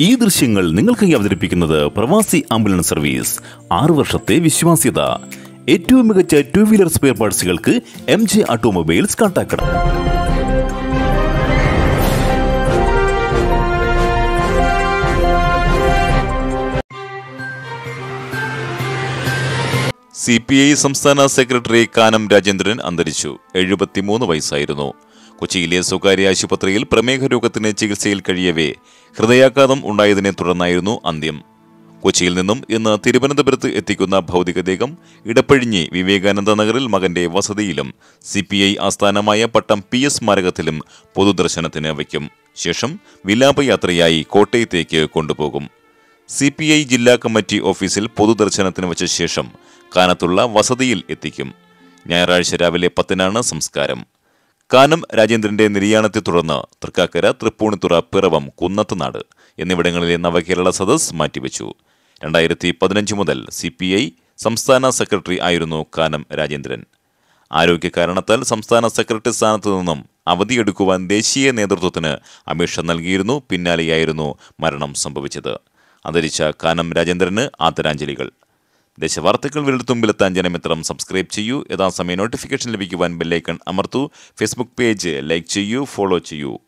ഈ ദൃശ്യങ്ങൾ നിങ്ങൾക്കായി അവതരിപ്പിക്കുന്നത് പ്രവാസി ആംബുലൻസ് സർവീസ്. ആറു വർഷത്തെ വിശ്വാസ്യത. ഏറ്റവും മികച്ച ടു വീലർ സ്പെയർ പാർട്സുകൾക്ക് എം ജെ ഓട്ടോമൊബൈൽസ് കോൺടാക്ടണം സി പി ഐ സംസ്ഥാന സെക്രട്ടറി കാനം രാജേന്ദ്രൻ അന്തരിച്ചു. എഴുപത്തിമൂന്ന് വയസ്സായിരുന്നു. കൊച്ചിയിലെ സ്വകാര്യ ആശുപത്രിയിൽ പ്രമേഹ രോഗത്തിന് ചികിത്സയിൽ കഴിയവേ ഹൃദയാഘാതം ഉണ്ടായതിനെ തുടർന്നായിരുന്നു അന്ത്യം. കൊച്ചിയിൽ നിന്നും ഇന്ന് തിരുവനന്തപുരത്ത് എത്തിക്കുന്ന ഭൗതികദേഹം ഇടപ്പഴിഞ്ഞി വിവേകാനന്ദ നഗറിൽ മകന്റെ വസതിയിലും സി പി ഐ ആസ്ഥാനമായ പട്ടം പി എസ് സ്മാരകത്തിലും പൊതുദർശനത്തിന് വയ്ക്കും. ശേഷം വിലാപയാത്രയായി കോട്ടയത്തേക്ക് കൊണ്ടുപോകും. സി പി ഐ ജില്ലാ കമ്മിറ്റി ഓഫീസിൽ പൊതുദർശനത്തിന് വച്ച ശേഷം കാനത്തുള്ള വസതിയിൽ എത്തിക്കും. ഞായറാഴ്ച രാവിലെ പത്തിനാണ് സംസ്കാരം. കാനം രാജേന്ദ്രന്റെ നിര്യാണത്തെ തുടർന്ന് തൃക്കാക്കര തൃപ്പൂണിത്തുറ പിറവം കുന്നത്തുനാട് എന്നിവിടങ്ങളിലെ നവകേരള സദസ് മാറ്റിവെച്ചു. രണ്ടായിരത്തി പതിനഞ്ച് മുതൽ സി പി ഐ സംസ്ഥാന സെക്രട്ടറി ആയിരുന്നു കാനം രാജേന്ദ്രൻ. ആരോഗ്യ കാരണത്താൽ സംസ്ഥാന സെക്രട്ടറി സ്ഥാനത്തു നിന്നും അവധിയെടുക്കുവാൻ ദേശീയ നേതൃത്വത്തിന് അപേക്ഷ നൽകിയിരുന്നു പിന്നാലെയായിരുന്നു മരണം സംഭവിച്ചത്. അന്തരിച്ച കാനം രാജേന്ദ്രന് ആദരാഞ്ജലികൾ. ദേശവാർത്തകൾ വിരൽത്തുമ്പിലെത്താൻ ജനമിത്രം സബ്സ്ക്രൈബ് ചെയ്യൂ. യഥാസമയം നോട്ടിഫിക്കേഷൻ ലഭിക്കുവാൻ ബെല്ലൈക്കൺ അമർത്തൂ. ഫേസ്ബുക്ക് പേജ് ലൈക്ക് ചെയ്യൂ ഫോളോ ചെയ്യൂ.